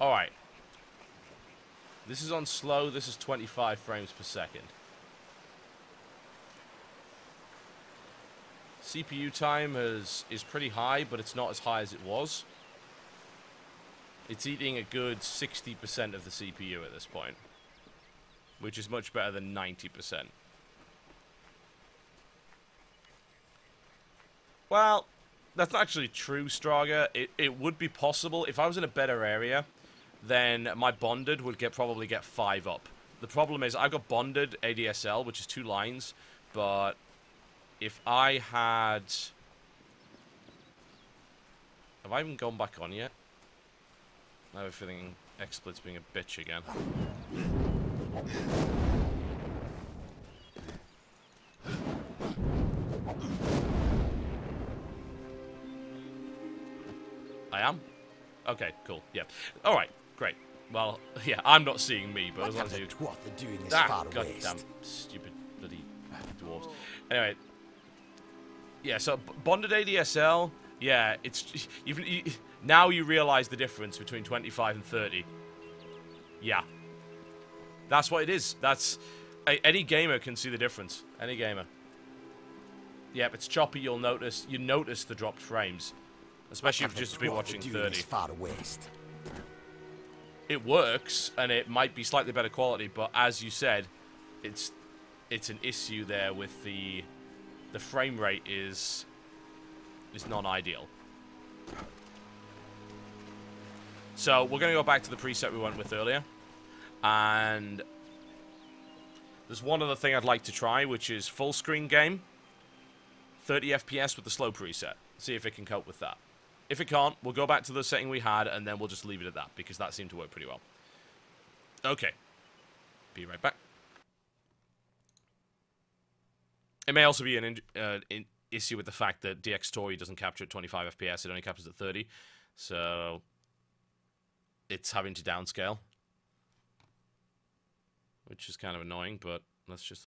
Alright. This is on slow. This is 25 frames per second. CPU time is, is pretty high, but it's not as high as it was. It's eating a good 60% of the CPU at this point. Which is much better than 90%. Well, that's actually true, Straga. It, it would be possible. If I was in a better area, then my bonded would get probably get 5 up. The problem is I've got bonded ADSL, which is two lines, but if I had... Have I even gone back on yet? I have a feeling XSplit's being a bitch again. I am? Okay, cool. Yeah. Alright, great. Well, yeah, I'm not seeing me, but What as long as you... are doing this Ah, far goddamn stupid bloody dwarves. Anyway, yeah. So bonded ADSL, yeah. It's even you, now you realize the difference between 25 and 30. Yeah, that's what it is. That's a, any gamer can see the difference. Any gamer. Yep, it's choppy. You'll notice. You notice the dropped frames, especially if you've just been of twat are watching doing 30 this far west? It works and it might be slightly better quality, but as you said, it's it's an issue there with the the frame rate is is non-ideal. So we're gonna go back to the preset we went with earlier, and there's one other thing I'd like to try, which is full screen game, 30 FPS with the slow preset. See if it can cope with that. If it can't, we'll go back to the setting we had, and then we'll just leave it at that, because that seemed to work pretty well. Okay. Be right back. It may also be an uh, in issue with the fact that Dxtory doesn't capture at 25 FPS, it only captures at 30. So, it's having to downscale. Which is kind of annoying, but let's just